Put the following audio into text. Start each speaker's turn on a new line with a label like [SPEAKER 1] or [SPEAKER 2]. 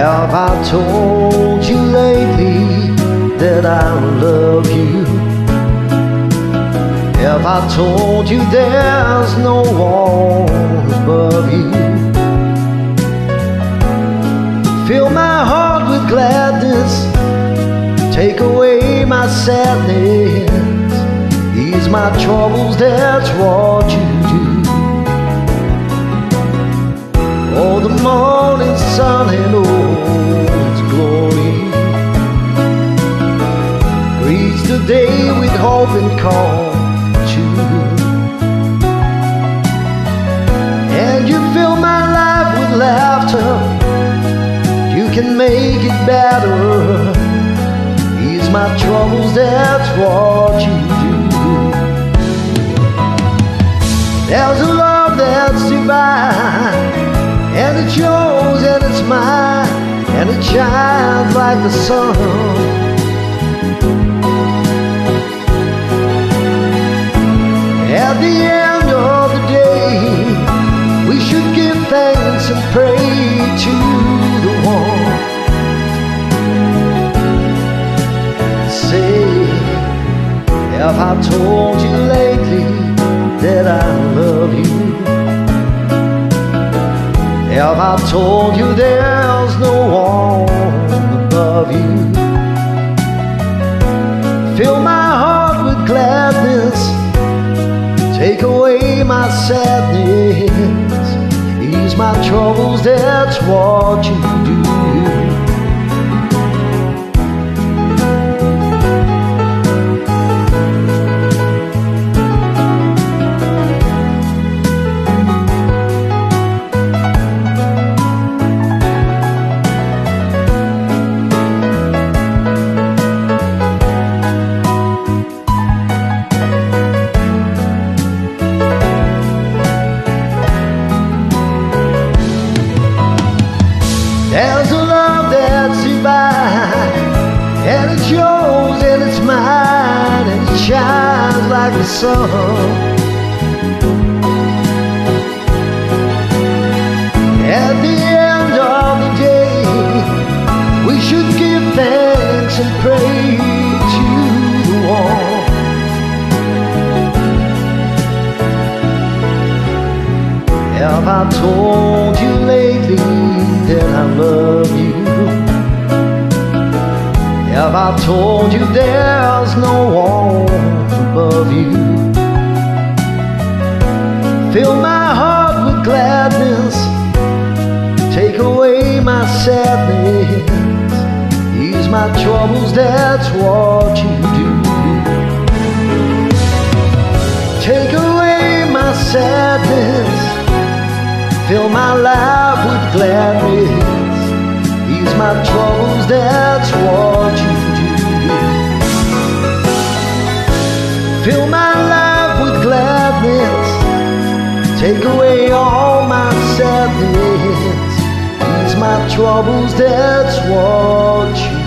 [SPEAKER 1] Have I told you lately that I love you? Have I told you there's no one above you? Fill my heart with gladness, take away my sadness, ease my troubles, that's what you do. Oh, the morning sun and and calm. And you fill my life with laughter. You can make it better. Ease my troubles, that's what you do. There's a love that's divine, and it shows and it's mine, and it shines like the sun. At the end of the day, we should give thanks and pray to the one. Say, have I told you lately that I love you? Have I told you there's my troubles, that's what you do. Shows and it's mine, and it shines like the sun. At the I told you there's no one above you? Fill my heart with gladness, take away my sadness, ease my troubles, that's what you do. Take away my sadness, fill my life with gladness, ease my troubles, that's what you Take away all my sadness, ease my troubles, that's what you